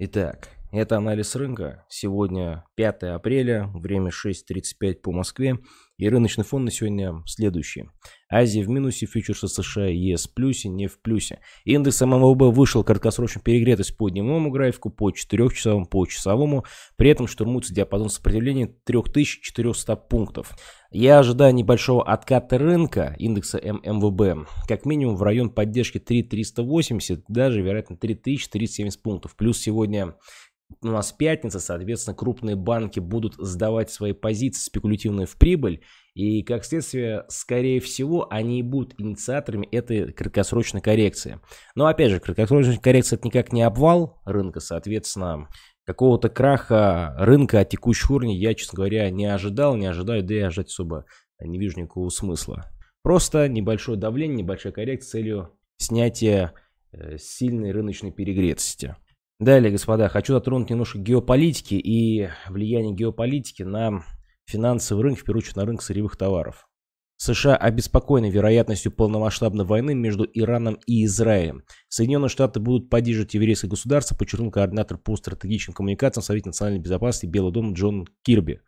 Итак, это анализ рынка. Сегодня 5 апреля, время 6.35 по Москве. И рыночный фон на сегодня следующий. Азия в минусе, фьючерсы США ЕС в плюсе, не в плюсе. Индекс ММВБ вышел краткосрочно перегретость по дневному графику, по 4-часовому, по часовому. При этом штурмуется диапазон сопротивления 3400 пунктов. Я ожидаю небольшого отката рынка индекса ММВБ, как минимум в район поддержки 3380, даже вероятно 3370 пунктов. Плюс сегодня у нас пятница, соответственно, крупные банки будут сдавать свои позиции спекулятивные в прибыль, и, как следствие, скорее всего, они и будут инициаторами этой краткосрочной коррекции. Но, опять же, краткосрочная коррекция – это никак не обвал рынка, соответственно, какого-то краха рынка от текущих уровней я, честно говоря, не ожидал, не ожидаю, да и ожидать особо не вижу никакого смысла. Просто небольшое давление, небольшая коррекция с целью снятия э, сильной рыночной перегретости. Далее, господа, хочу затронуть немножко геополитики и влияние геополитики на финансовый рынок, в первую очередь на рынок сырьевых товаров. США обеспокоены вероятностью полномасштабной войны между Ираном и Израилем. Соединенные Штаты будут поддерживать еврейское государство, подчеркнул координатор по стратегическим коммуникациям Совета национальной безопасности Белого дома Джон Кирби.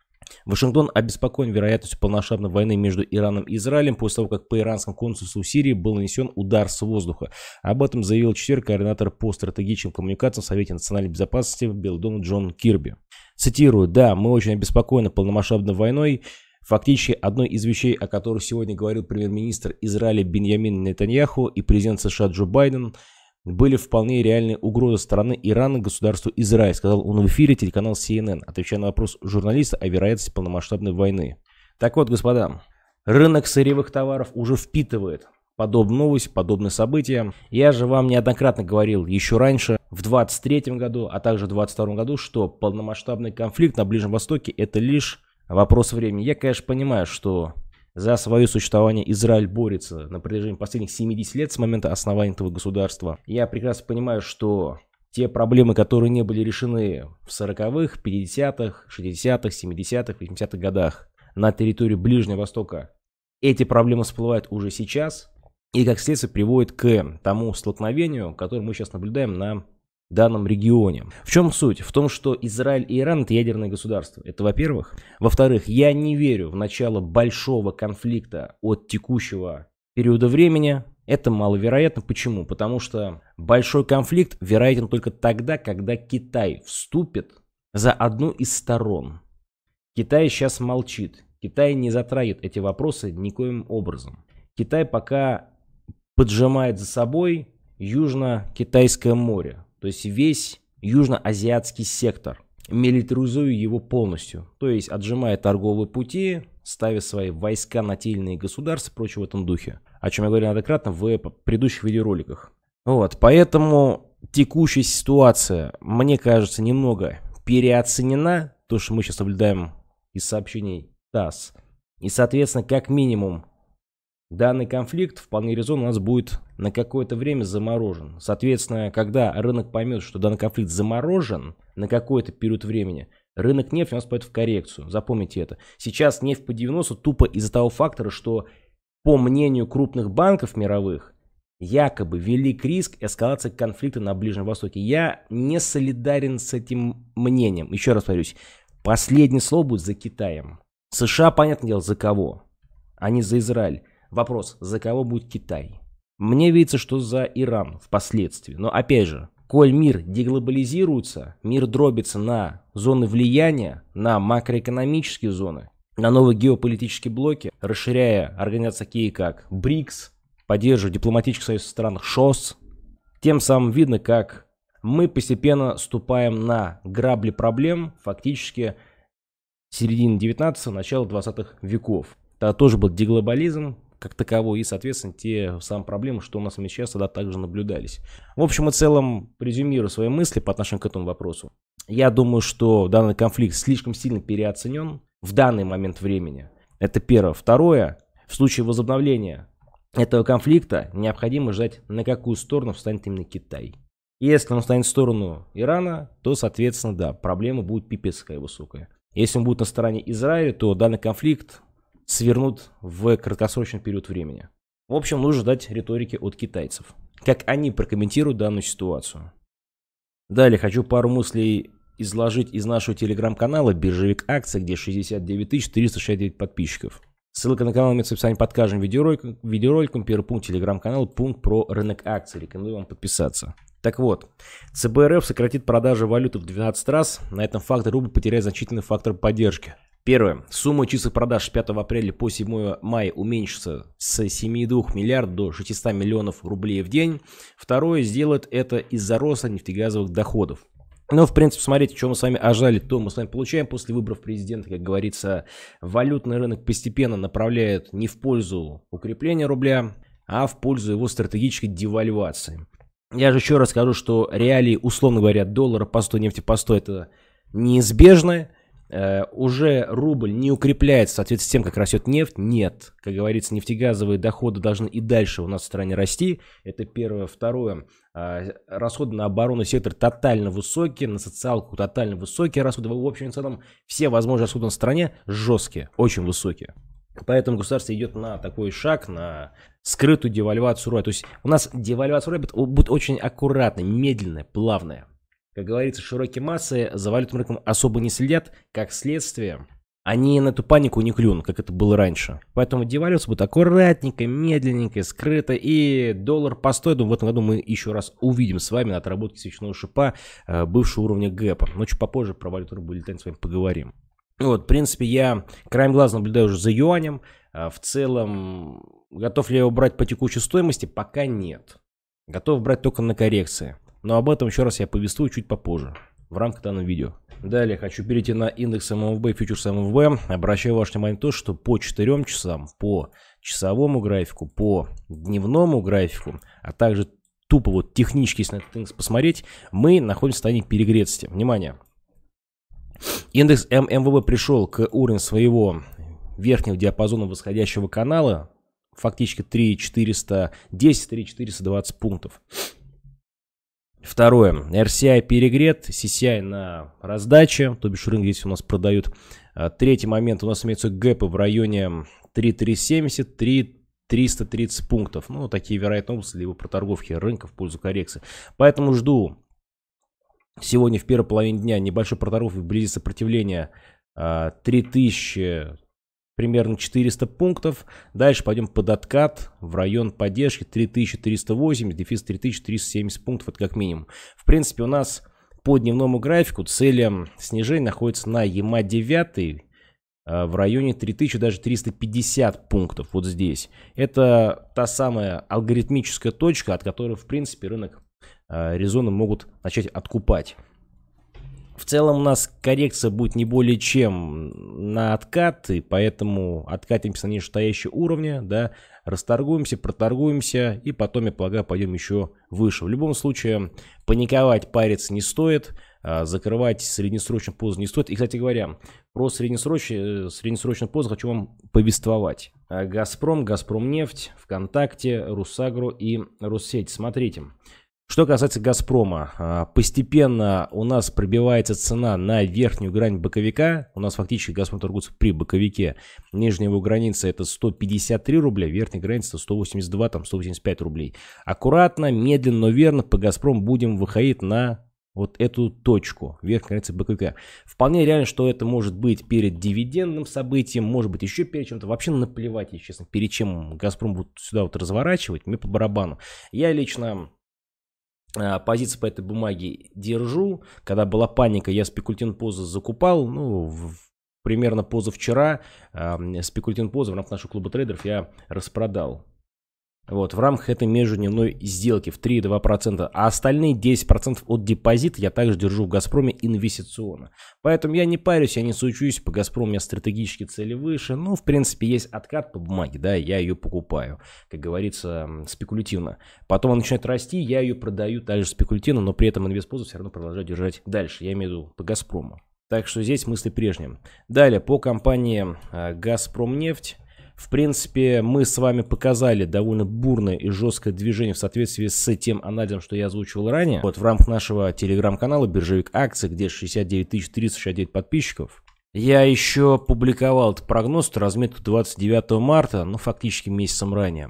Вашингтон обеспокоен вероятностью полномасштабной войны между Ираном и Израилем после того, как по иранскому консульству Сирии был нанесен удар с воздуха. Об этом заявил четверг координатор по стратегическим коммуникациям в Совете национальной безопасности дома Джон Кирби. Цитирую, «Да, мы очень обеспокоены полномасштабной войной, Фактически, одной из вещей, о которых сегодня говорил премьер-министр Израиля Беньямин Нетаньяху и президент США Джо Байден, были вполне реальные угрозы стороны Ирана государству Израиль, сказал он в эфире телеканал CNN, отвечая на вопрос журналиста о вероятности полномасштабной войны. Так вот, господа, рынок сырьевых товаров уже впитывает подобные новости, подобные события. Я же вам неоднократно говорил еще раньше, в 23 году, а также в 22 году, что полномасштабный конфликт на Ближнем Востоке это лишь вопрос времени. Я, конечно, понимаю, что за свое существование Израиль борется на протяжении последних 70 лет с момента основания этого государства. Я прекрасно понимаю, что те проблемы, которые не были решены в 40-х, 50-х, 60-х, 70-х, 80-х годах на территории Ближнего Востока, эти проблемы всплывают уже сейчас и, как следствие, приводят к тому столкновению, которое мы сейчас наблюдаем на данном регионе. В чем суть? В том, что Израиль и Иран это ядерные государства. Это во-первых. Во-вторых, я не верю в начало большого конфликта от текущего периода времени. Это маловероятно. Почему? Потому что большой конфликт вероятен только тогда, когда Китай вступит за одну из сторон. Китай сейчас молчит. Китай не затрагивает эти вопросы никоим образом. Китай пока поджимает за собой Южно-Китайское море. То есть весь южноазиатский сектор. Милитаризуя его полностью. То есть отжимая торговые пути, ставя свои войска на тельные государства и прочее в этом духе. О чем я говорил неоднократно в предыдущих видеороликах. Вот, поэтому текущая ситуация, мне кажется, немного переоценена. То, что мы сейчас наблюдаем из сообщений ТАСС. И, соответственно, как минимум Данный конфликт вполне резонно у нас будет на какое-то время заморожен. Соответственно, когда рынок поймет, что данный конфликт заморожен на какой-то период времени, рынок нефти у нас пойдет в коррекцию. Запомните это. Сейчас нефть по 90 тупо из-за того фактора, что по мнению крупных банков мировых, якобы велик риск эскалации конфликта на Ближнем Востоке. Я не солидарен с этим мнением. Еще раз повторюсь, последнее слово будет за Китаем. США, понятное дело, за кого? Они за Израиль. Вопрос, за кого будет Китай? Мне видится, что за Иран впоследствии. Но опять же, коль мир деглобализируется, мир дробится на зоны влияния, на макроэкономические зоны, на новые геополитические блоки, расширяя организации такие как БРИКС, поддерживая дипломатический союз в странах ШОС, тем самым видно, как мы постепенно ступаем на грабли проблем фактически середины 19-го, начала 20-х веков. Это тоже был деглобализм, как таковой и, соответственно, те самые проблемы, что у нас сейчас тогда также наблюдались. В общем и целом, резюмирую свои мысли по отношению к этому вопросу. Я думаю, что данный конфликт слишком сильно переоценен в данный момент времени. Это первое. Второе, в случае возобновления этого конфликта необходимо ждать, на какую сторону встанет именно Китай. Если он станет в сторону Ирана, то, соответственно, да, проблема будет пипец какая высокая. Если он будет на стороне Израиля, то данный конфликт свернут в краткосрочный период времени. В общем, нужно ждать риторики от китайцев. Как они прокомментируют данную ситуацию. Далее хочу пару мыслей изложить из нашего телеграм-канала «Биржевик акций», где 69 369 подписчиков. Ссылка на канал имеется в описании под каждым видеороликом. видеороликом. Первый пункт телеграм-канал, пункт про рынок акций. Рекомендую вам подписаться. Так вот, ЦБ сократит продажи валюты в 12 раз. На этом факторе рубль потеряет значительный фактор поддержки. Первое. Сумма чистых продаж с 5 апреля по 7 мая уменьшится с 7,2 миллиардов до 600 миллионов рублей в день. Второе. Сделает это из-за роста нефтегазовых доходов. Ну, в принципе, смотрите, что мы с вами ожали, то мы с вами получаем после выборов президента. Как говорится, валютный рынок постепенно направляет не в пользу укрепления рубля, а в пользу его стратегической девальвации. Я же еще раз скажу, что реалии, условно говоря, доллара по 100, нефти по 100 это неизбежно. Э, уже рубль не укрепляется в соответствии с тем, как растет нефть. Нет, как говорится, нефтегазовые доходы должны и дальше у нас в стране расти. Это первое. Второе, э, расходы на оборонный сектор тотально высокие, на социалку тотально высокие расходы. В общем и целом, все возможные расходы на стране жесткие, очень высокие. Поэтому государство идет на такой шаг, на скрытую девальвацию рубля. То есть у нас девальвация рубля будет очень аккуратная, медленная, плавная. Как говорится, широкие массы за валютным рынком особо не следят, как следствие. Они на эту панику не клюнут, как это было раньше. Поэтому девальвация будет аккуратненько, медленненько, скрыто. И доллар по 100, думаю, в этом году мы еще раз увидим с вами на отработке свечного шипа э, бывшего уровня гэпа. Но чуть попозже про валюту рубль с вами поговорим. Вот, в принципе, я краем глаза наблюдаю уже за юанем. А в целом, готов ли я его брать по текущей стоимости? Пока нет. Готов брать только на коррекции. Но об этом еще раз я повествую чуть попозже, в рамках данного видео. Далее хочу перейти на индекс ММВБ, фьючерс ММВБ. Обращаю ваше внимание на то, что по 4 часам, по часовому графику, по дневному графику, а также тупо вот технически, если на этот индекс посмотреть, мы находимся в состоянии перегретости. Внимание! Индекс ММВБ пришел к уровню своего верхнего диапазона восходящего канала, фактически 3410-3420 пунктов. Второе. RCI перегрет, CCI на раздаче, то бишь рынок здесь у нас продают. А, третий момент. У нас имеются гэпы в районе 3370, 3 330 пунктов. Ну, такие вероятно области либо проторговки рынка в пользу коррекции. Поэтому жду сегодня в первой половине дня небольшой проторговки вблизи сопротивления 3000 а, примерно 400 пунктов. Дальше пойдем под откат в район поддержки 3380, дефис 3370 пунктов, это как минимум. В принципе, у нас по дневному графику цели снижения находится на EMA 9 а, в районе 3000, даже 350 пунктов вот здесь. Это та самая алгоритмическая точка, от которой, в принципе, рынок а, резонно могут начать откупать. В целом у нас коррекция будет не более чем на откат, и поэтому откатимся на нижестоящие уровни, да, расторгуемся, проторгуемся, и потом, я полагаю, пойдем еще выше. В любом случае, паниковать, париться не стоит, а закрывать среднесрочную позу не стоит. И, кстати говоря, про среднесрочную, среднесрочную позу хочу вам повествовать. Газпром, Газпром нефть, ВКонтакте, Русагро и Руссеть. Смотрите. Что касается «Газпрома», а, постепенно у нас пробивается цена на верхнюю грань боковика. У нас фактически «Газпром» торгуется при боковике. Нижняя его граница это 153 рубля, верхняя граница 182, там 185 рублей. Аккуратно, медленно, но верно по «Газпром» будем выходить на вот эту точку, верхней границы БКК. Вполне реально, что это может быть перед дивидендным событием, может быть еще перед чем-то. Вообще наплевать, если честно, перед чем «Газпром» будет сюда вот разворачивать, мне по барабану. Я лично позиции по этой бумаге держу. Когда была паника, я спекулятивную позу закупал. Ну, в, примерно позавчера э, спекулятивную позу в рамках нашего клуба трейдеров я распродал. Вот, в рамках этой междуневной сделки в 3,2%. А остальные 10% от депозита я также держу в Газпроме инвестиционно. Поэтому я не парюсь, я не сучусь. По Газпрому у меня стратегические цели выше. Ну, в принципе, есть откат по бумаге, да, я ее покупаю. Как говорится, спекулятивно. Потом она начинает расти, я ее продаю также спекулятивно, но при этом инвестпозу все равно продолжаю держать дальше. Я имею в виду по Газпрому. Так что здесь мысли прежние. Далее, по компании э, «Газпромнефть». В принципе, мы с вами показали довольно бурное и жесткое движение в соответствии с тем анализом, что я озвучивал ранее. Вот в рамках нашего телеграм-канала «Биржевик акций», где 69 369 подписчиков. Я еще публиковал этот прогноз, разметку 29 марта, ну фактически месяцем ранее.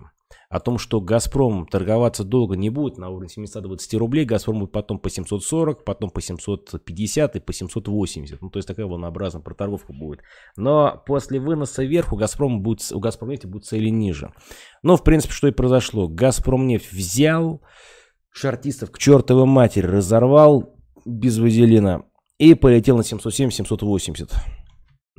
О том, что «Газпром» торговаться долго не будет на уровне 720 рублей, «Газпром» будет потом по 740, потом по 750 и по 780. Ну, то есть такая волнообразная проторговка будет. Но после выноса вверх у «Газпрома» будет, у «Газпромнефти» будут цели ниже. Ну, в принципе, что и произошло. «Газпромнефть» взял шартистов к чертовой матери, разорвал без вазелина и полетел на 707-780.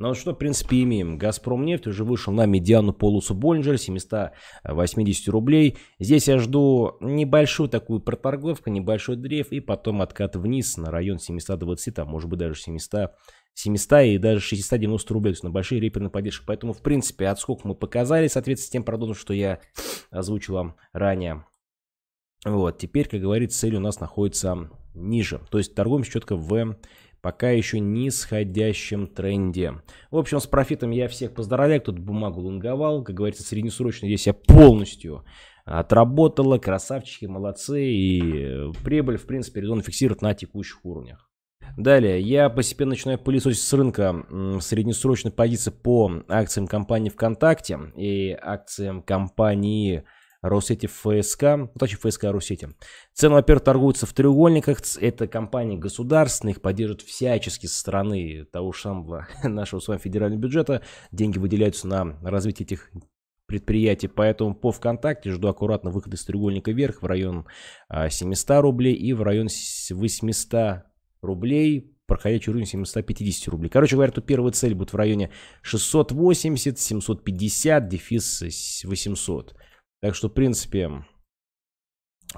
Ну что, в принципе, имеем. Газпром нефть уже вышел на медиану полосу Боллинджера 780 рублей. Здесь я жду небольшую такую проторговку, небольшой дрейф и потом откат вниз на район 720, там может быть даже 700, 700 и даже 690 рублей, то есть на большие реперные поддержки. Поэтому, в принципе, отскок мы показали, соответственно, с тем продуктом, что я озвучил вам ранее. Вот, теперь, как говорится, цель у нас находится ниже. То есть торгуем четко в пока еще нисходящем тренде. В общем, с профитом я всех поздравляю, кто бумагу лонговал. Как говорится, среднесрочно здесь я полностью отработала. Красавчики, молодцы. И прибыль, в принципе, резон фиксирует на текущих уровнях. Далее, я постепенно начинаю пылесосить с рынка среднесрочной позиции по акциям компании ВКонтакте и акциям компании Росети ФСК, ну, точнее ФСК Росети. Цены, во-первых, торгуются в треугольниках. Это компании государственные, их поддерживают всячески со стороны того же самого нашего с вами федерального бюджета. Деньги выделяются на развитие этих предприятий, поэтому по ВКонтакте жду аккуратно выхода из треугольника вверх в район 700 а, рублей и в район 800 рублей проходящий уровень 750 рублей. Короче говоря, тут первая цель будет в районе 680, 750, дефис 800. Так что, в принципе,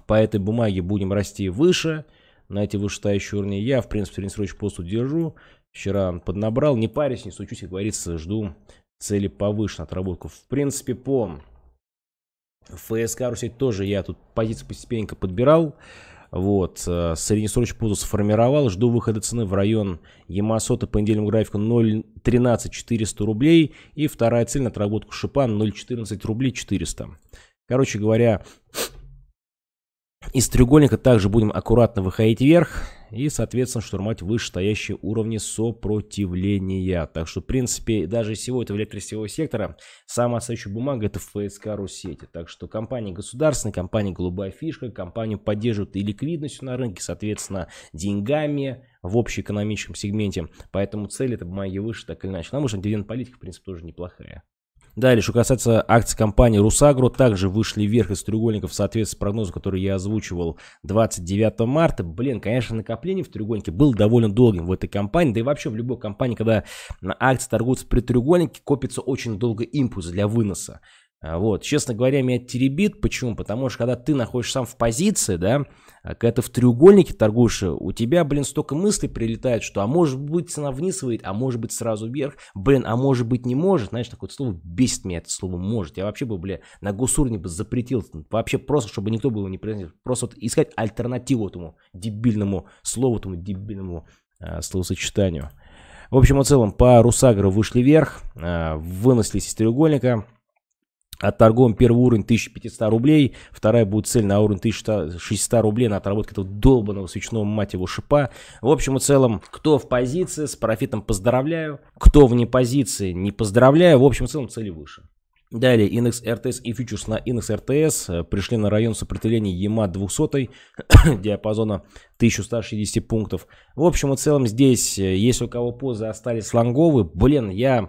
по этой бумаге будем расти выше, на эти вышестоящие уровни. Я, в принципе, среднесрочный пост держу. Вчера поднабрал, не парюсь, не сучусь, как говорится, жду цели повыше на отработку. В принципе, по ФСК Русеть тоже я тут позиции постепенно подбирал. Вот, э, среднесрочный позу сформировал, жду выхода цены в район Ямасота по недельному графику 0.13 400 рублей. И вторая цель на отработку шипа 0.14 рублей 400. Короче говоря, из треугольника также будем аккуратно выходить вверх и, соответственно, штурмать вышестоящие уровни сопротивления. Так что, в принципе, даже сегодня в электросетевого сектора самая стоящая бумага это ФСК Русети. Так что компания государственная, компания голубая фишка, компанию поддерживают и ликвидностью на рынке, соответственно, деньгами в общеэкономическом сегменте. Поэтому цель этой бумаги выше, так или иначе. На может, дивиденд политика, в принципе, тоже неплохая. Далее, что касается акций компании Русагро, также вышли вверх из треугольников в соответствии с прогнозом, который я озвучивал 29 марта. Блин, конечно, накопление в треугольнике было довольно долгим в этой компании, да и вообще в любой компании, когда акции торгуются при треугольнике, копится очень долго импульс для выноса. А, вот, честно говоря, меня теребит. Почему? Потому что когда ты находишься сам в позиции, да, когда ты в треугольнике торгуешь, у тебя, блин, столько мыслей прилетает, что а может быть цена вниз выйдет, а может быть сразу вверх, блин, а может быть не может, знаешь, такое слово бесит меня, это слово может. Я вообще бы, бля, на госуровне бы запретил, вообще просто, чтобы никто бы его не произнес, просто вот искать альтернативу этому дебильному слову, этому дебильному э, словосочетанию. В общем и целом, по Русагру вышли вверх, э, вынеслись из треугольника, от торговым первый уровень 1500 рублей, вторая будет цель на уровень 1600 рублей на отработку этого долбанного свечного мать его шипа. В общем и целом, кто в позиции, с профитом поздравляю, кто вне позиции, не поздравляю, в общем и целом цели выше. Далее индекс РТС и фьючерс на индекс РТС э, пришли на район сопротивления ЕМА 200 диапазона 1160 пунктов. В общем и целом здесь, э, если у кого позы остались лонговые, блин, я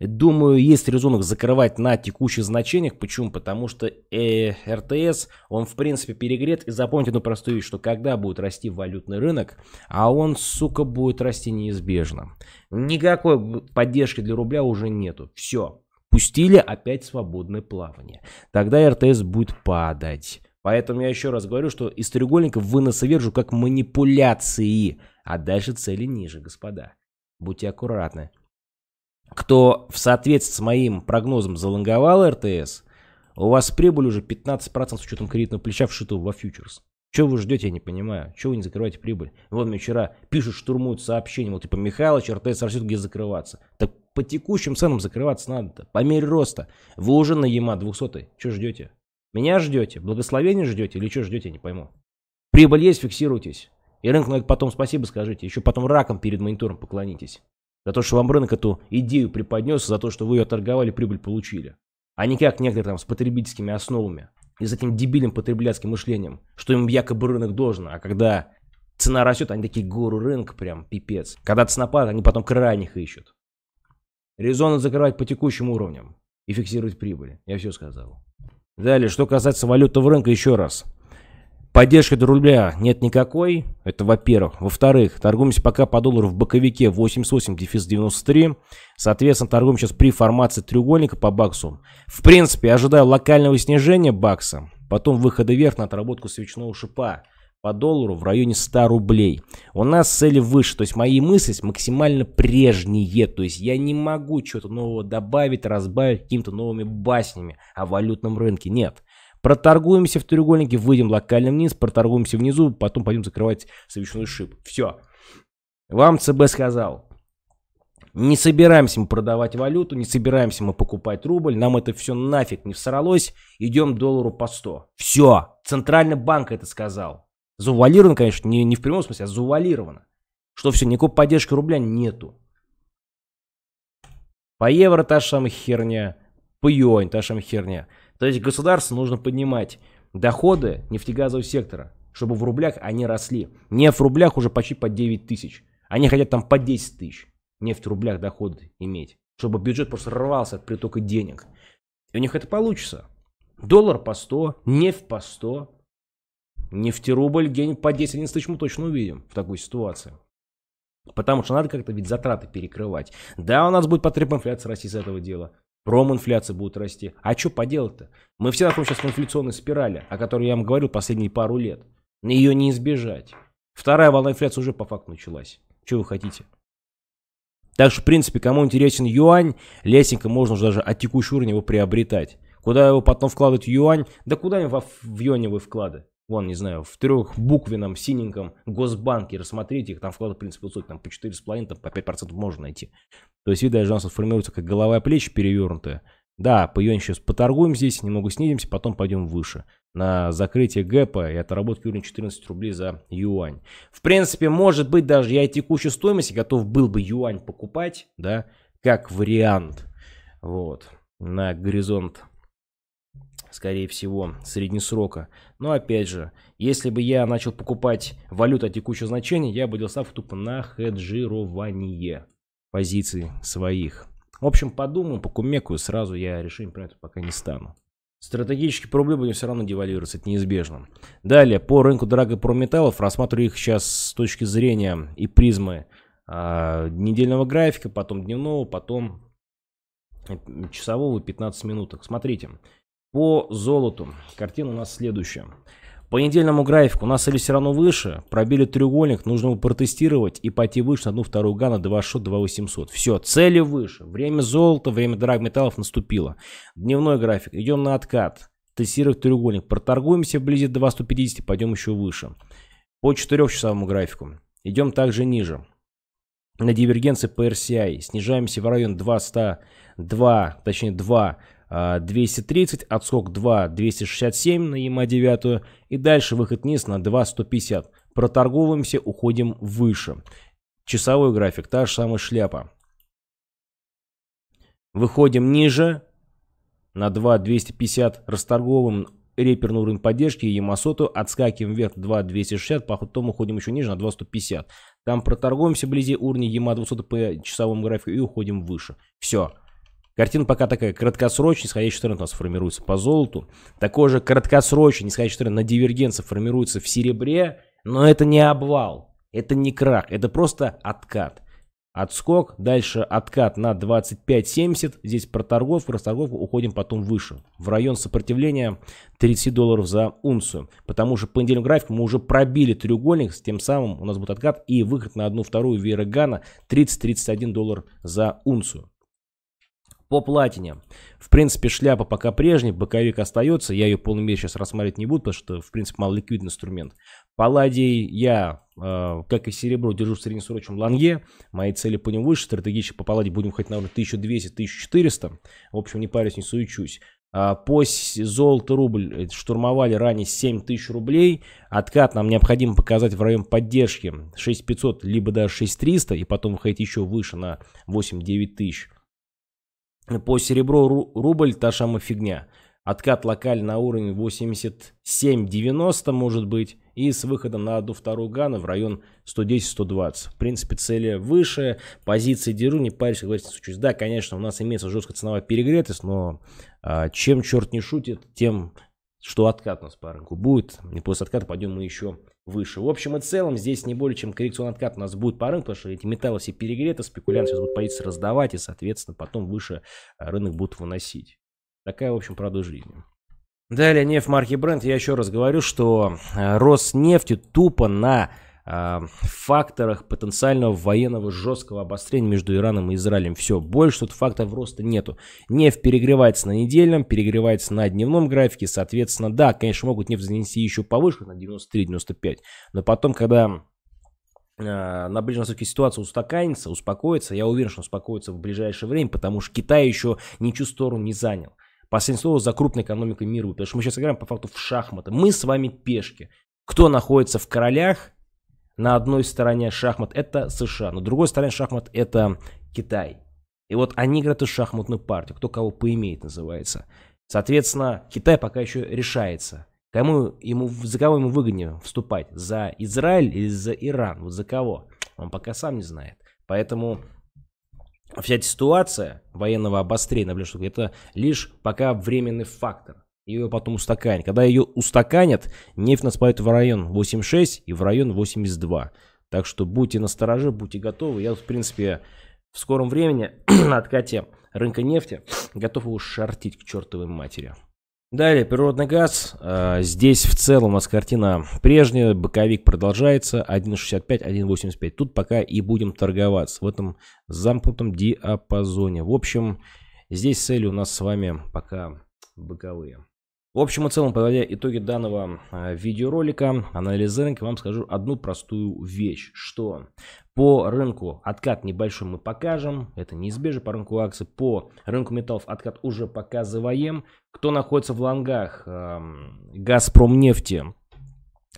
Думаю, есть резон их закрывать на текущих значениях. Почему? Потому что э, РТС, он в принципе перегрет. И запомните одну простую вещь, что когда будет расти валютный рынок, а он, сука, будет расти неизбежно. Никакой поддержки для рубля уже нету. Все. Пустили опять свободное плавание. Тогда РТС будет падать. Поэтому я еще раз говорю, что из треугольника выноса вержу как манипуляции. А дальше цели ниже, господа. Будьте аккуратны кто в соответствии с моим прогнозом залонговал РТС, у вас прибыль уже 15% с учетом кредитного плеча в шиту во фьючерс. Чего вы ждете, я не понимаю. Чего вы не закрываете прибыль? Вот мне вчера пишут, штурмуют сообщения, вот типа Михайлович, РТС растет, где закрываться. Так по текущим ценам закрываться надо-то, по мере роста. Вы уже на ЕМА 200 Что ждете? Меня ждете? Благословение ждете? Или что ждете, не пойму. Прибыль есть, фиксируйтесь. И рынку потом спасибо скажите. Еще потом раком перед монитором поклонитесь. За то, что вам рынок эту идею преподнес, за то, что вы ее торговали, прибыль получили. А не как некоторые там с потребительскими основами. И с этим дебильным потребляцким мышлением, что им якобы рынок должен, а когда цена растет, они такие гору рынка прям, пипец. Когда цена падает, они потом крайних ищут. Резонно закрывать по текущим уровням и фиксировать прибыль. Я все сказал. Далее, что касается валютного рынка, еще раз. Поддержки до рубля нет никакой, это во-первых. Во-вторых, торгуемся пока по доллару в боковике 88 дефис 93. Соответственно, торгуем сейчас при формации треугольника по баксу. В принципе, ожидаю локального снижения бакса, потом выхода вверх на отработку свечного шипа по доллару в районе 100 рублей. У нас цели выше, то есть мои мысли максимально прежние, то есть я не могу что-то нового добавить, разбавить какими-то новыми баснями о валютном рынке, нет. Проторгуемся в треугольнике, выйдем локально вниз, проторгуемся внизу, потом пойдем закрывать свечной шип. Все. Вам ЦБ сказал. Не собираемся мы продавать валюту, не собираемся мы покупать рубль, нам это все нафиг не всралось, идем доллару по 100. Все, Центральный банк это сказал. Завуалировано, конечно, не, не в прямом смысле, а завуалировано. Что все, никакой поддержки рубля нету. По евро та же самая херня, по юань та же самая херня. То есть государству нужно поднимать доходы нефтегазового сектора, чтобы в рублях они росли. Нефть в рублях уже почти по 9 тысяч. Они хотят там по 10 тысяч нефть в рублях доходы иметь. Чтобы бюджет просто рвался от притока денег. И у них это получится. Доллар по 100, нефть по 100, Нефтерубль где-нибудь по 10-11 тысяч мы точно увидим в такой ситуации. Потому что надо как-то ведь затраты перекрывать. Да, у нас будет потреб инфляция расти с этого дела. Проминфляция будет расти. А что поделать-то? Мы все находимся сейчас в инфляционной спирали, о которой я вам говорил последние пару лет. Ее не избежать. Вторая волна инфляции уже по факту началась. Что вы хотите? Так что, в принципе, кому интересен юань, лесенько можно уже даже от текущего уровня его приобретать. Куда его потом вкладывать юань? Да куда в, в юаневые вклады? Вон, не знаю, в трехбуквенном синеньком Госбанке, рассмотрите их, там вклады, в принципе, высокие, там по 4,5, там по 5% можно найти. То есть, видно, шансов формируется как голова и плечи перевернутая. Да, по юань сейчас поторгуем здесь, немного снизимся, потом пойдем выше. На закрытие гэпа и отработки уровня 14 рублей за юань. В принципе, может быть, даже я и текущую стоимость готов был бы юань покупать, да, как вариант. Вот, на горизонт скорее всего, среднесрока. Но опять же, если бы я начал покупать валюту от текущего значения, я бы делал ставку тупо на хеджирование позиций своих. В общем, подумаю, покумекаю, сразу я решение это пока не стану. Стратегические по рублю будем все равно девальвироваться, это неизбежно. Далее, по рынку драгопрометаллов, рассматриваю их сейчас с точки зрения и призмы а, недельного графика, потом дневного, потом часового 15 минуток. Смотрите, по золоту картина у нас следующая. По недельному графику у нас цели все равно выше. Пробили треугольник, нужно его протестировать и пойти выше на одну вторую гана 2 шот 2800. Все, цели выше. Время золота, время драгметаллов наступило. Дневной график. Идем на откат. Тестировать треугольник. Проторгуемся вблизи 2150, пойдем еще выше. По 4-часовому графику. Идем также ниже. На дивергенции по RCI. Снижаемся в район 200, 2, точнее 2 230, отскок 2, 267 на ЕМА-9 и дальше выход вниз на 2, 150. Проторговываемся, уходим выше. Часовой график, та же самая шляпа. Выходим ниже на 2, 250, расторговываем реперный уровень поддержки, Ямасоту, отскакиваем вверх 2, 260, потом уходим еще ниже на 2, 150. Там проторгуемся вблизи уровня ЕМА 200 по часовому графику и уходим выше. Все. Картина пока такая краткосрочная, нисходящий тренд у нас формируется по золоту. Такой же краткосрочный нисходящий тренд на дивергенции формируется в серебре, но это не обвал, это не крах, это просто откат. Отскок, дальше откат на 25.70, здесь проторговка, расторговка, уходим потом выше, в район сопротивления 30 долларов за унцию. Потому что по недельному графику мы уже пробили треугольник, с тем самым у нас будет откат и выход на одну вторую Вейрогана 30-31 доллар за унцию. По платине. В принципе, шляпа пока прежняя, боковик остается. Я ее в мере сейчас рассматривать не буду, потому что, в принципе, малоликвидный инструмент. Палладий я, э, как и серебро, держу в среднесрочном лонге. Мои цели по нему выше. Стратегически по палладии будем хоть на уровне 1200-1400. В общем, не парюсь, не суечусь. А по золото рубль э, штурмовали ранее 7 тысяч рублей. Откат нам необходимо показать в район поддержки 6500, либо даже 6300. И потом выходить еще выше на 8-9 тысяч. По серебру рубль та самая фигня. Откат локаль на уровень 87-90 может быть. И с выходом на одну вторую гана в район 110-120. В принципе, цели выше. Позиции держу, не парюсь, говорить не случаюсь. Да, конечно, у нас имеется жесткая ценовая перегретость, но а, чем черт не шутит, тем что откат у нас по рынку будет. И после отката пойдем мы еще выше. В общем и целом, здесь не более чем коррекционный откат у нас будет по рынку, потому что эти металлы все перегреты, спекулянты сейчас будут позиции раздавать, и, соответственно, потом выше а, рынок будут выносить. Такая, в общем, правда жизни. Далее, нефть марки Brent. Я еще раз говорю, что э, рост нефти тупо на э, факторах потенциального военного жесткого обострения между Ираном и Израилем. Все, больше тут факторов роста нету. Нефть перегревается на недельном, перегревается на дневном графике. Соответственно, да, конечно, могут нефть занести еще повыше, на 93-95. Но потом, когда э, на Ближнем Востоке ситуация устаканится, успокоится, я уверен, что успокоится в ближайшее время, потому что Китай еще ничью сторону не занял. Последнее слово за крупной экономикой мира. Потому что мы сейчас играем по факту в шахматы. Мы с вами пешки. Кто находится в королях? На одной стороне шахмат это США, на другой стороне шахмат это Китай. И вот они играют в шахматную партию. Кто кого поимеет, называется. Соответственно, Китай пока еще решается. Кому ему, за кого ему выгоднее вступать? За Израиль или за Иран? Вот за кого? Он пока сам не знает. Поэтому вся эта ситуация военного обострения Ближнем это лишь пока временный фактор. Ее потом устаканят. Когда ее устаканят, нефть нас пойдет в район 8,6 и в район 82. Так что будьте настороже, будьте готовы. Я, в принципе, в скором времени на откате рынка нефти готов его шортить к чертовой матери. Далее, природный газ. А, здесь в целом у нас картина прежняя. Боковик продолжается. 1.65, 1.85. Тут пока и будем торговаться в этом замкнутом диапазоне. В общем, здесь цели у нас с вами пока боковые. В общем и целом, подводя итоги данного а, видеоролика, анализа рынка, вам скажу одну простую вещь, что по рынку откат небольшой мы покажем, это неизбежно по рынку акций. По рынку металлов откат уже показываем. Кто находится в лонгах Газпром нефти,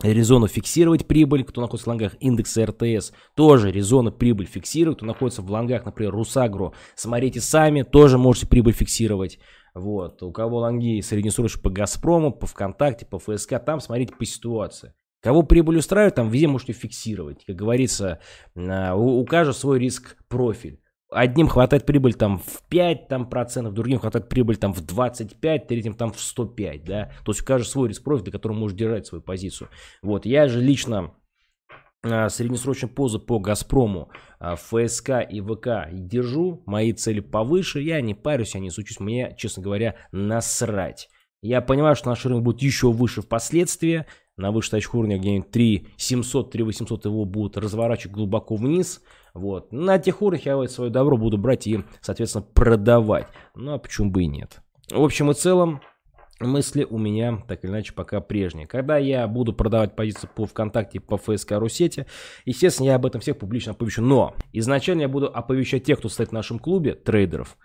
резону фиксировать прибыль. Кто находится в лонгах индекса РТС, тоже резону прибыль фиксировать. Кто находится в лонгах, например, Русагру, смотрите сами, тоже можете прибыль фиксировать. Вот. У кого лонги среднесрочно по Газпрому, по ВКонтакте, по ФСК, там смотрите по ситуации. Кого прибыль устраивает, там везде можете фиксировать. Как говорится, а, у, у каждого свой риск-профиль. Одним хватает прибыль там в 5 там, процентов, другим хватает прибыль там в 25, третьим там в 105, да. То есть у каждого свой риск-профиль, до которого может держать свою позицию. Вот, я же лично среднесрочную позу по Газпрому, а, ФСК и ВК держу. Мои цели повыше, я не парюсь, я не сучусь, мне, честно говоря, насрать. Я понимаю, что наш рынок будет еще выше впоследствии, на выше точку уровня где-нибудь 3 700, 3 800 его будут разворачивать глубоко вниз. Вот. На тех уровнях я свое добро буду брать и, соответственно, продавать. Ну, а почему бы и нет. В общем и целом, мысли у меня, так или иначе, пока прежние. Когда я буду продавать позиции по ВКонтакте, по ФСК Русете, естественно, я об этом всех публично оповещу. Но изначально я буду оповещать тех, кто стоит в нашем клубе трейдеров.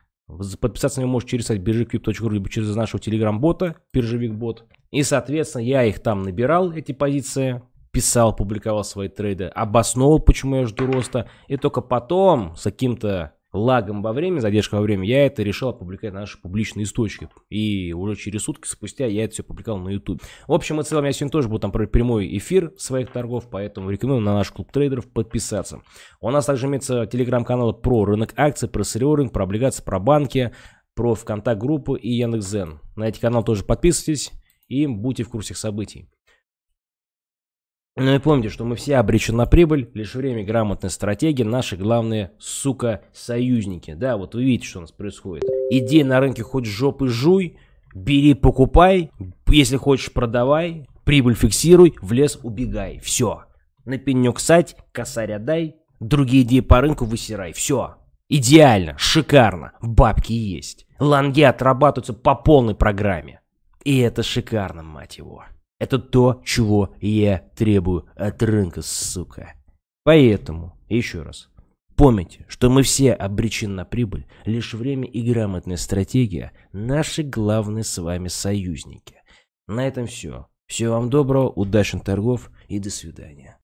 Подписаться на него можешь через сайт биржевик.ру, либо через нашего телеграм-бота, биржевик-бот. И, соответственно, я их там набирал, эти позиции, писал, публиковал свои трейды, обосновал, почему я жду роста. И только потом, с каким-то лагом во время, задержкой во время, я это решил опубликовать на наши публичные источники. И уже через сутки спустя я это все публиковал на YouTube. В общем и целом, я сегодня тоже буду там прямой эфир своих торгов, поэтому рекомендую на наш клуб трейдеров подписаться. У нас также имеется телеграм-канал про рынок акций, про сырьевой рынок, про облигации, про банки, про ВКонтакт-группу и Яндекс.Зен. На эти каналы тоже подписывайтесь и будьте в курсе событий. Ну и помните, что мы все обречены на прибыль, лишь время грамотной стратегии, наши главные, сука, союзники. Да, вот вы видите, что у нас происходит. Иди на рынке хоть жопы жуй, бери, покупай, если хочешь продавай, прибыль фиксируй, в лес убегай. Все. На пенек сать, косаря дай, другие идеи по рынку высирай. Все. Идеально, шикарно, бабки есть. Ланги отрабатываются по полной программе. И это шикарно, мать его. Это то, чего я требую от рынка, сука. Поэтому, еще раз, помните, что мы все обречены на прибыль, лишь время и грамотная стратегия – наши главные с вами союзники. На этом все. Всего вам доброго, удачных торгов и до свидания.